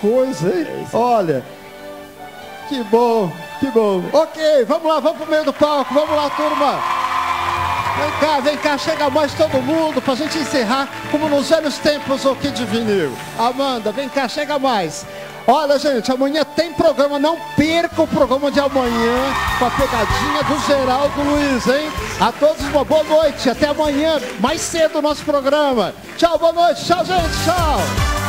coisa, hein? É Olha, que bom, que bom. Ok, vamos lá, vamos pro meio do palco, vamos lá, turma. Vem cá, vem cá, chega mais todo mundo pra gente encerrar como nos velhos tempos o Kid Vinil. Amanda, vem cá, chega mais. Olha, gente, amanhã tem programa, não perca o programa de amanhã com a pegadinha do Geraldo Luiz, hein? A todos uma boa noite, até amanhã, mais cedo o nosso programa. Tchau, boa noite, tchau, gente, tchau.